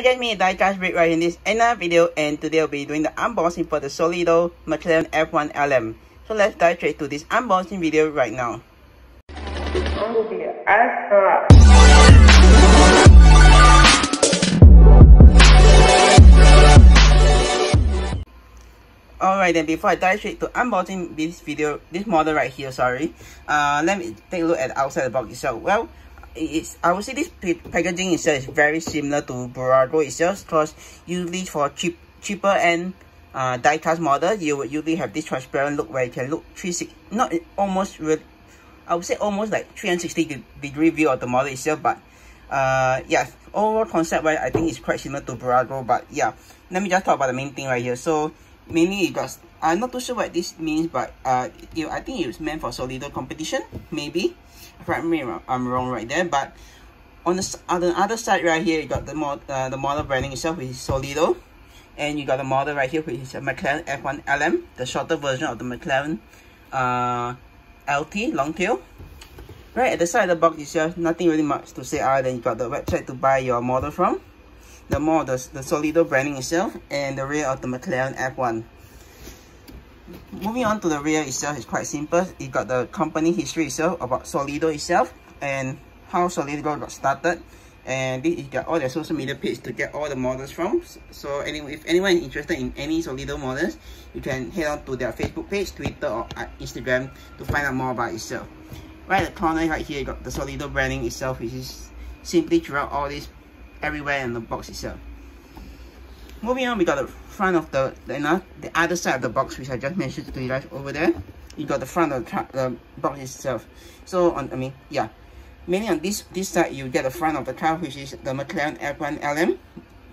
Hi guys, me Diecast Brick right in this another video and today I'll be doing the unboxing for the Solido McLaren F1 LM. So let's dive straight to this unboxing video right now. Alright then before I dive straight to unboxing this video, this model right here, sorry. Uh, let me take a look at outside the box itself. Well, it's I would say this packaging itself is very similar to Bburago itself because usually for cheap cheaper and uh, die-cast model you would usually have this transparent look where you can look 360 not almost really I would say almost like 360 degree view of the model itself but uh yeah overall concept wise I think it's quite similar to Bburago but yeah let me just talk about the main thing right here. So mainly it got I'm not too sure what this means but uh it, I think it's meant for Solido competition maybe. Correct me I'm wrong right there but on the, on the other side right here you got the mod uh, the model branding itself which is Solido. And you got the model right here which is a McLaren F1 LM the shorter version of the McLaren uh, LT long tail. Right at the side of the box itself nothing really much to say other than you got the website to buy your model from the model the Solido branding itself and the rear of the McLaren F1 moving on to the rear itself is quite simple. It got the company history itself about Solido itself and how Solido got started. And this got all their social media page to get all the models from. So anyway, if anyone is interested in any Solido models, you can head on to their Facebook page, Twitter or uh, Instagram to find out more about itself. Right at the corner right here, got the Solido branding itself, which is simply throughout all this everywhere in the box itself. Moving on, we got the front of the the, the other side of the box, which I just mentioned to you guys over there. You got the front of the, the box itself. So on, I mean, yeah, mainly on this this side, you get the front of the car, which is the McLaren F1 LM.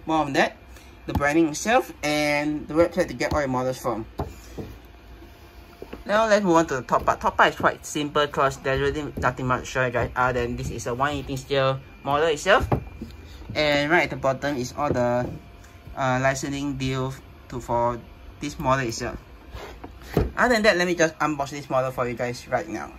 More of that, the branding itself, and the website to get all your models from. Now let's move on to the top part. Top part is quite simple because there's really nothing much to show you guys other than this is a 118 scale model itself. And right at the bottom is all the uh, licensing deal to for this model itself. Other than that, let me just unbox this model for you guys right now.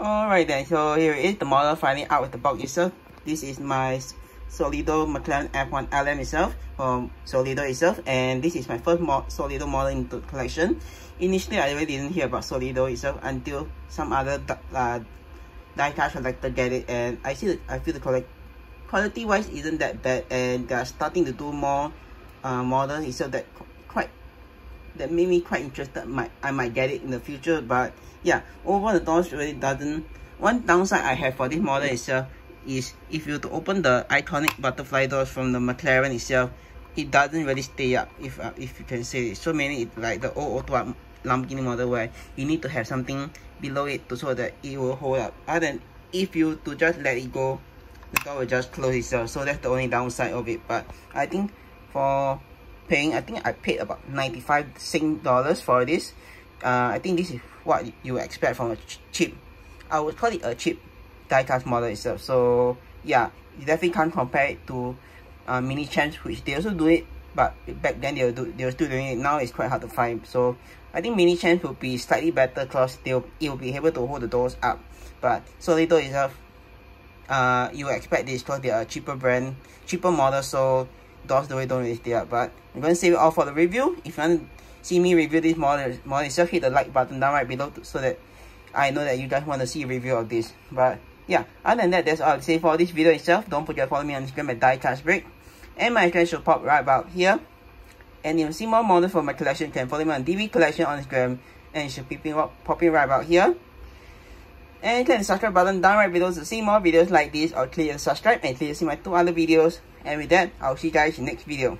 Alright then, so here is the model finally out with the box itself. This is my Solido McLaren F1 LM itself from Solido itself and this is my first mo Solido model in the collection. Initially, I really didn't hear about Solido itself until some other uh, die-cast collector get it and I see I feel the collect quality wise isn't that bad and they're starting to do more uh, models so that quite that made me quite interested. Might I might get it in the future but yeah overall the doors really doesn't. One downside I have for this model itself is if you to open the iconic butterfly doors from the McLaren itself it doesn't really stay up if uh, if you can say it. So many like the old auto Lamborghini model where you need to have something below it to so that it will hold up. Other than if you to just let it go the door will just close itself so that's the only downside of it. But i think for paying i think i paid about 95 sing dollars for this. Uh, i think this is what you expect from a ch cheap i would call it a cheap die-cast model itself. So yeah you definitely can't compare it to uh, Minichamps which they also do it but back then they were, do, they were still doing it. Now it's quite hard to find. So i think Minichamps will be slightly better because they'll it will be able to hold the doors up. But Solido itself uh, you expect this because they are a cheaper brand, cheaper model, so those the way don't really stay up. But I'm going to save it all for the review. If you want to see me review this model, model itself, hit the like button down right below so that I know that you guys want to see a review of this. But yeah, other than that, that's all I'll say for this video itself. Don't forget to follow me on Instagram at Diecast Brick. And my address should pop right about here. And if you see more models from my collection, you can follow me on DV Collection on Instagram. And it should be popping right about here. And click the subscribe button down right below to see more videos like this or click the subscribe and click to see my two other videos. And with that, I'll see you guys in the next video.